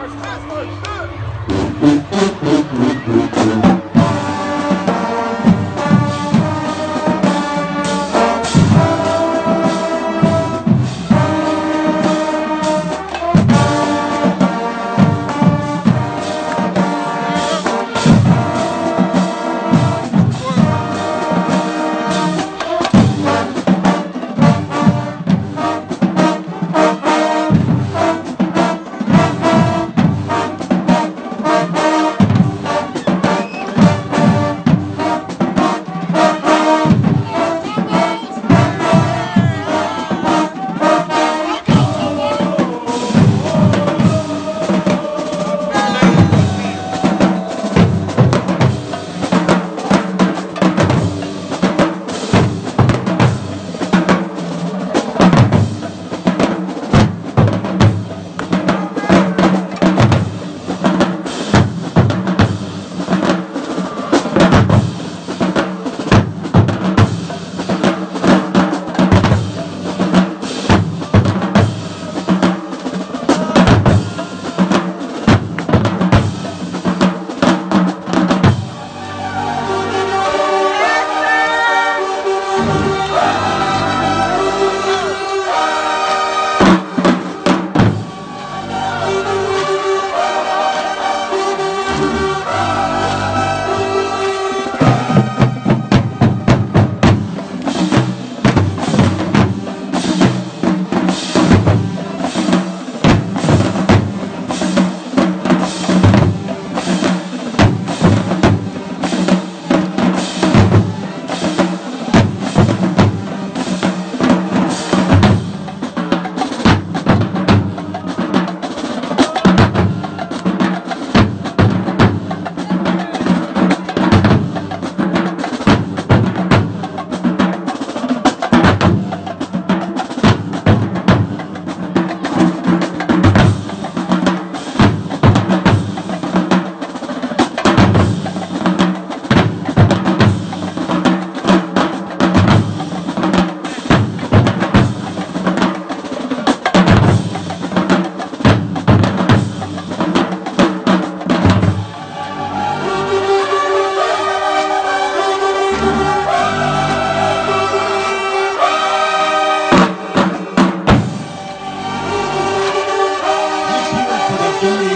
Pass first, pass first. Hallelujah.